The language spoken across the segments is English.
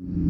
you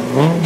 Thank